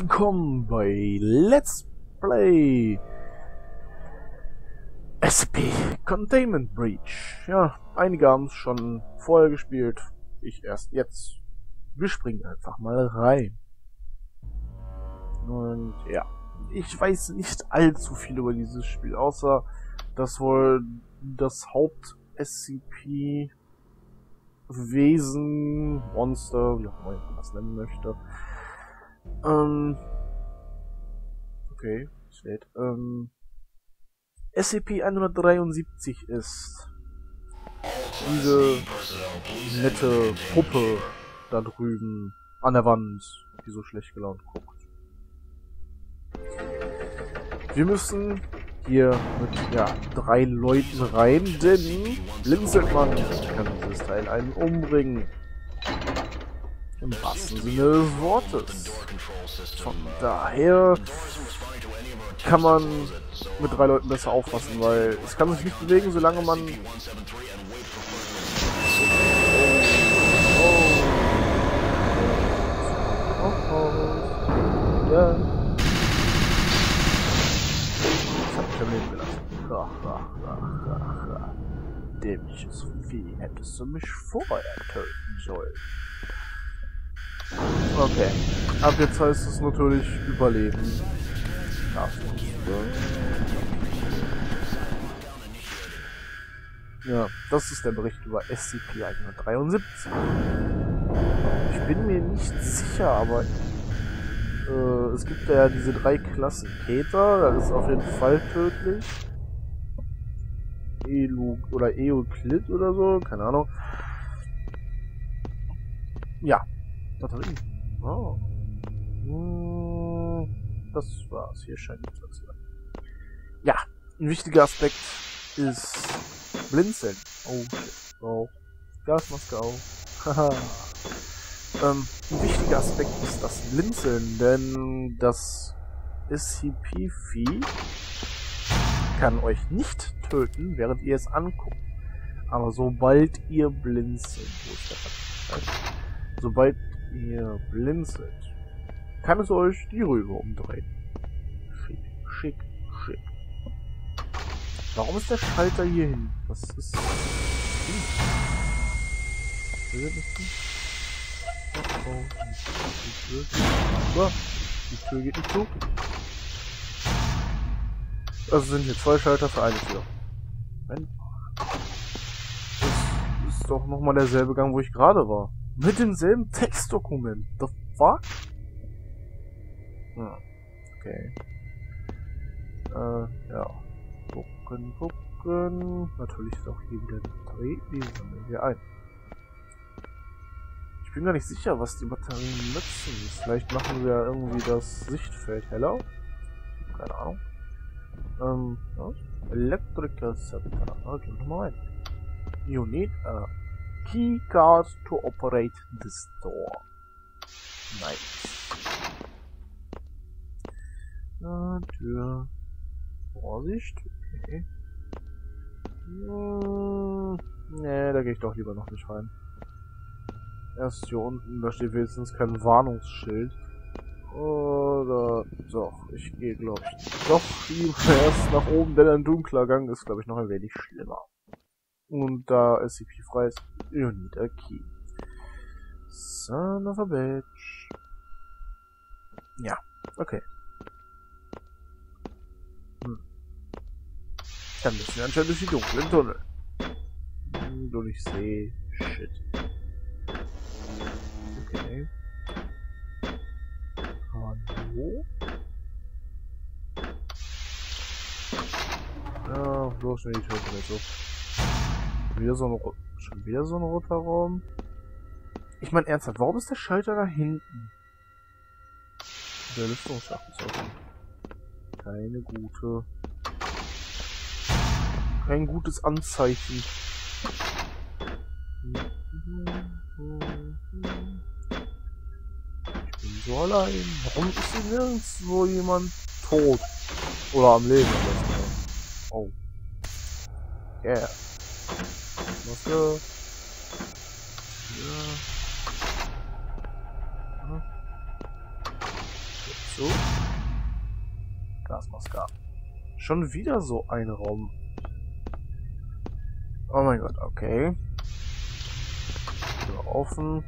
willkommen bei Let's Play SCP Containment Breach. Ja, einige haben es schon vorher gespielt, ich erst jetzt. Wir springen einfach mal rein. Und ja, ich weiß nicht allzu viel über dieses Spiel, außer dass wohl das Haupt-SCP Wesen, Monster, wie auch immer man das nennen möchte, ähm, okay, steht, ähm, SCP-173 ist diese nette Puppe da drüben an der Wand, die so schlecht gelaunt guckt. Wir müssen hier mit ja, drei Leuten rein, denn blinzelt man, kann dieses Teil einen umbringen. Im wahrsten Sinne des Wortes. Von daher kann man mit drei Leuten besser aufpassen, weil es kann sich nicht bewegen, solange man... Oh, oh. Oh, ja. Das hat Leben gelassen. Ach, ach, ach, ach, ach. Dämliches Vieh, hättest du mich vorher töten sollen. Okay. Ab jetzt heißt es natürlich überleben. Ja, das ist der Bericht über SCP-173. Ich bin mir nicht sicher, aber äh, es gibt ja diese drei Klassen. Keter, das ist auf jeden Fall tödlich. Elu oder Euklid oder so, keine Ahnung. Ja, Batterie. Oh. Hm, das war's. Hier scheint nichts mehr zu sein. Ja, ein wichtiger Aspekt ist Blinzeln. Oh shit. Oh. Gasmaske auf. Haha. ähm, ein wichtiger Aspekt ist das Blinzeln, denn das SCP-Vieh kann euch nicht töten, während ihr es anguckt. Aber sobald ihr blinzelt, wo ist der? Sobald ihr blinzelt, kann es euch die Rübe umdrehen. Schick, schick, schick. Warum ist der Schalter hier hin? Was ist... Hm. Oh, oh, die Tür geht Die Tür geht nicht zu. Also sind hier zwei Schalter für eine Tür. Das ist doch nochmal derselbe Gang, wo ich gerade war. Mit demselben Textdokument. The fuck? Hm. Okay. Äh, ja. Gucken, gucken. Natürlich ist auch hier wieder eine Batterie. Die sammeln wir ein. Ich bin gar nicht sicher, was die Batterien nutzen. Vielleicht machen wir irgendwie das Sichtfeld heller. Keine Ahnung. Ähm, was? Electrical Center. Okay, nochmal rein. You need a key card to operate this door. Nice. Ja, Tür. Vorsicht. Okay. Hm, nee, da gehe ich doch lieber noch nicht rein. Erst hier unten, da steht wenigstens kein Warnungsschild. Oder doch, ich gehe glaube ich doch lieber erst nach oben, denn ein dunkler Gang ist glaube ich noch ein wenig schlimmer. Und da SCP frei ist, you need a key. Son of a bitch. Ja, okay. Hm. Dann müssen wir anscheinend durch die dunklen Tunnel. Hm, durch See. Shit. Okay. Hallo? Ja, bloß nicht die Tür nicht so. Wieder so ein, schon wieder so ein roter Raum. Ich meine ernsthaft, warum ist der Schalter da hinten? Der Lüftungsschacht ist offen. Keine gute... Kein gutes Anzeichen. Ich bin so allein. Warum ist hier nirgendwo jemand tot? Oder am Leben Oh. Yeah. Maske. Ja. zu. Gasmaske Schon wieder so ein Raum. Oh mein Gott, okay. Tür offen.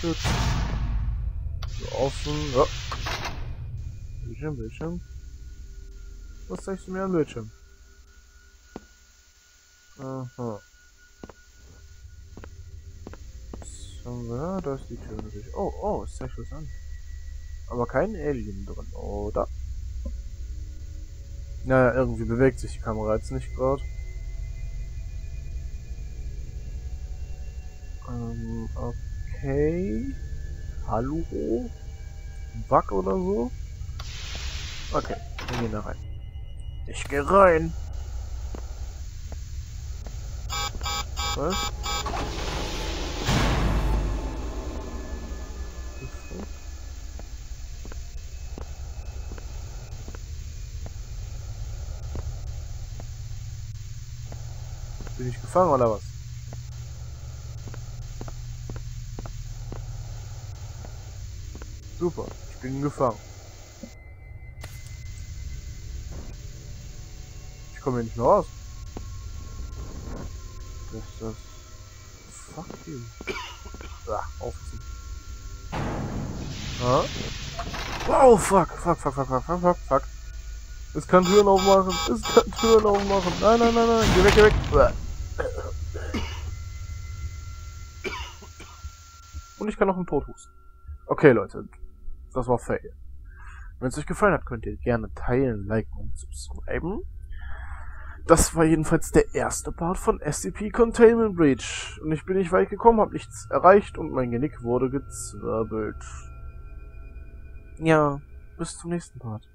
Tür offen. Ja. Bildschirm, Bildschirm. Was zeigst du mir am Bildschirm? Aha. So, da ist die Tür natürlich. Oh, oh, zeigt was an. Aber kein Alien drin, oder? Naja, irgendwie bewegt sich die Kamera jetzt nicht gerade. Ähm, okay. Hallo? Bug oder so? Okay, wir gehen da rein. Ich geh rein. Was? Bin ich gefangen oder was? Super, ich bin gefangen. Ich komme hier nicht mehr raus. Das. Fuck you. Ah, aufziehen. Ah. Wow, fuck, fuck, fuck, fuck, fuck, fuck, fuck, fuck. Es kann Türen aufmachen, es kann Türen aufmachen. Nein, nein, nein, nein, geh weg, geh weg. Und ich kann noch einen Tod husten. Okay, Leute. Das war fail. Wenn es euch gefallen hat, könnt ihr gerne teilen, liken und subscriben. Das war jedenfalls der erste Part von SCP Containment Breach. Und ich bin nicht weit gekommen, habe nichts erreicht und mein Genick wurde gezwirbelt. Ja, bis zum nächsten Part.